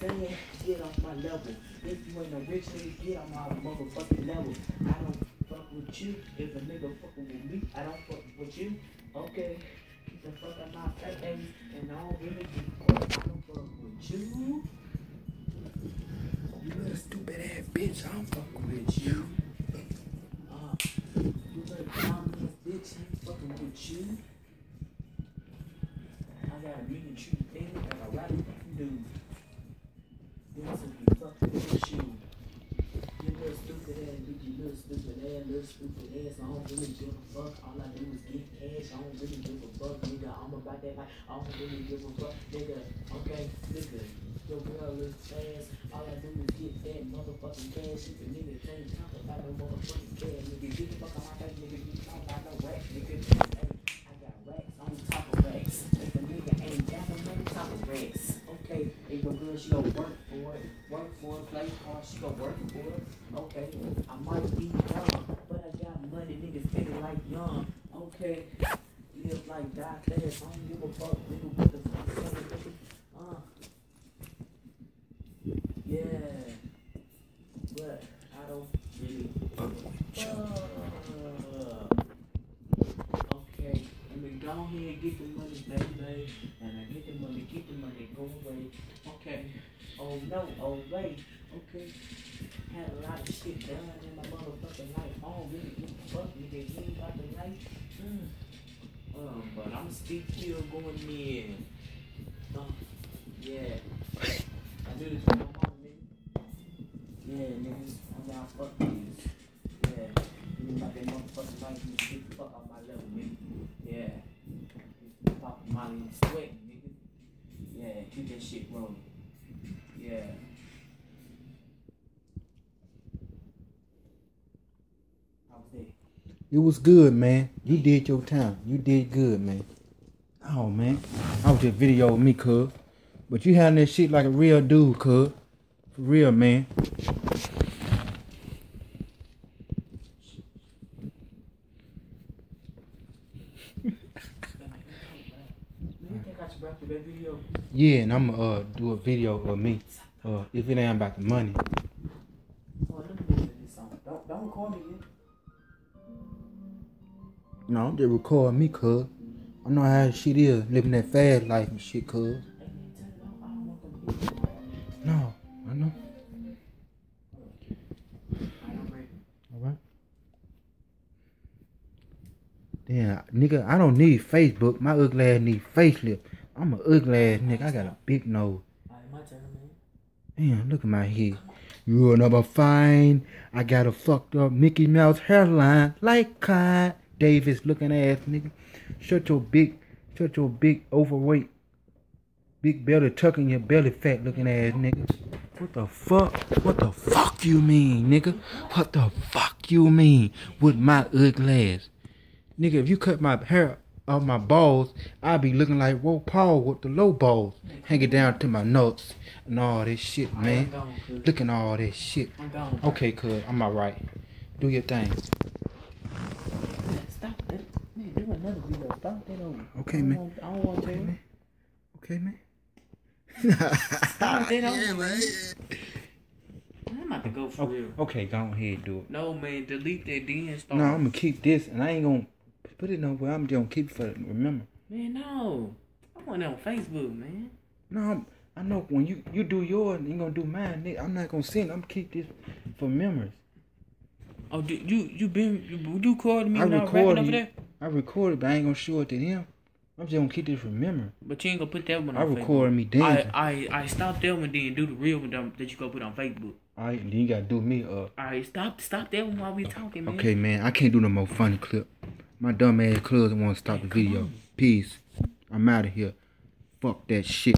saying? Get off my level. If you ain't a rich nigga, get on my motherfucking level. I don't fuck with you. If a nigga fucking with me, I don't fuck with you. Okay. Get the fuck out my face. And I don't really give a fuck. I don't fuck with you. You little stupid ass bitch. I don't fuck with you. Uh, you little dumb ass bitch, I ain't fucking with you. I got a million true things, I got a lot of dudes. I don't really give a fuck. Nigga. I'm about that life. I don't really give a fuck, nigga. Okay, nigga. Your girl. All I do is get that motherfucking. If nigga no motherfucking fuck nigga. Talk about no nigga. I got racks on top of racks. If nigga ain't got top of racks. Okay, if girl, she gon' work work for play hard, she gon' work for it. Okay, I might be young, but I got money, niggas feeling like young. Okay, live like die fast, I don't give a fuck, nigga, what the fuck. Uh. Yeah, but I don't really fuck. Me go ahead get the money, baby. And I get the money, get the money, go away. Okay. Oh no, oh wait. Okay. Had a lot of shit done in my motherfucking life. I don't really give a fuck, nigga. You ain't got the life. Mm. Um, but I'm still going in. Uh, yeah. I do this for my mom, nigga. Yeah, niggas, I'm down fuck niggas. Yeah, you about that motherfucking life, you fuck off my level, nigga. Yeah. You pop Molly and sweat, nigga. Yeah, that shit rolling. Yeah. How was that? It was good, man. You did your time. You did good, man. Oh, man. I was just videoing me, cuz. But you handling that shit like a real dude, cuz. For real, man. Man, you got your breath for that video. Yeah, and I'm uh do a video of me. Uh, if it ain't about the money. Let me listen to this song. Don't, don't record me yet. No, just recording me, cuz. I know how shit is, living that fast life and shit, cuz. Hey, man, tell me, I don't want them to be No, I know. Ready. Alright. Damn, nigga, I don't need Facebook. My ugly ass need facelift. I'm an ugly ass nigga. I got a big nose. Damn, look at my head. You're number fine. I got a fucked up Mickey Mouse hairline like Clyde Davis looking ass nigga. Shut your big, shut your big overweight, big belly tucking your belly fat looking ass nigga. What the fuck? What the fuck you mean, nigga? What the fuck you mean with my ugly ass? Nigga, if you cut my hair off my balls, I'd be looking like RuPaul with the low balls hanging down to my nuts and all this shit, man. gone, cuz. Look at all this shit. I'm gone. Okay, cuz, I'm alright. Do your thing. Stop that. Man, do another video. Stop that over. Okay, man. I don't want to. Okay, man. Okay. Stop that over, Yeah, man. I'm about to go for Okay, real. okay, go ahead, do it. No, man, delete that then start. No, I'm gonna keep this, and I ain't gonna put it nowhere. I'm just gonna keep it for remember. Man, no. I want it on Facebook, man. No, I'm, I know when you you do yours, you gonna do mine. Nigga. I'm not gonna send. I'm keep this for memories. Oh, you you you been you, you recorded me I I recorded over there? I recorded, but I ain't gonna show it to him. I'm just gonna keep this for memory. But you ain't gonna put that one on I Facebook. recorded me I, dancing. I I stopped that one then do the real one that you gonna put on Facebook. All right, then you gotta do me up. Alright, stop stop that one while we talking, man. Okay, man, I can't do no more funny clip. My dumb ass clubs want to stop the video. Peace. I'm out of here. Fuck that shit.